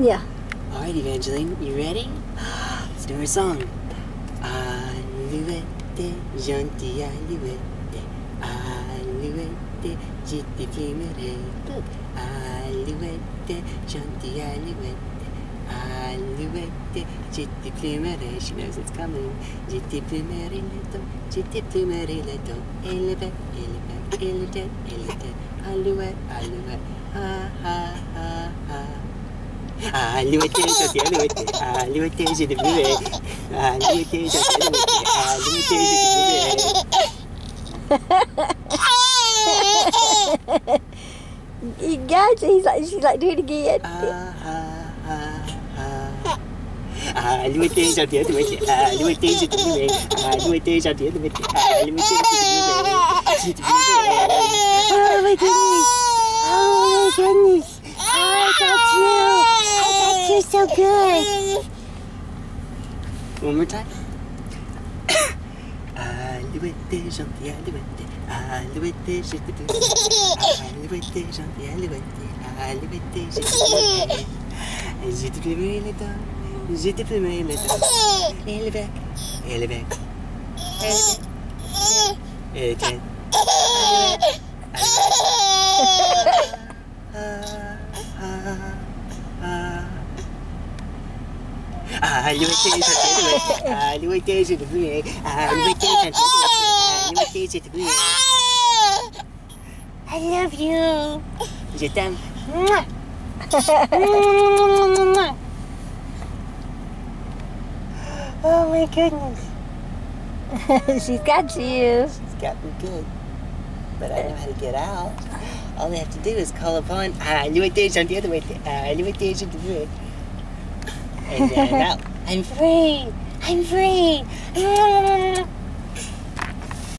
Yeah. All right, Evangeline, you ready? Let's do our song. Alouette, gentille alouette, alouette, je te plumerai. Alouette, gentille alouette, alouette, je te. She knows it's coming. Je te plumerai le dos, je te plumerai le dos. Et le bec, et le bec, et le tête, et le tête. Alouette, alouette, ha. Alouette, gentille alouette, alouette, je te plumerai. Alouette, gentille alouette, alouette, je te plumerai. You got it. He's like, she's like, do it again. Ah, ah, ah, ah. Alouette, gentille alouette, alouette, je te plumerai. Alouette, gentille alouette, alouette, je te plumerai. Je te plumerai. Oh my goodness. Oh my goodness. Oh, I got you. I got you so good. One more time. Alouette, gentille alouette, alouette, je te plumerai. Alouette, gentille alouette, alouette, je te plumerai. Je te plumerai le dos, je te plumerai le dos. Et le bec, et le bec, et le bec, et le tête. Alouette, alouette. Ah, ah, ah. Alouette, gentille alouette, alouette, je te plumerai. Alouette, gentille alouette, alouette, je te plumerai. I love you. Je t'aime. Oh my goodness. she's got you. She's got me good. But I know how to get out. All I have to do is call upon Alouette, gentille alouette, alouette, je te plumerai and then. I'm free! I'm free!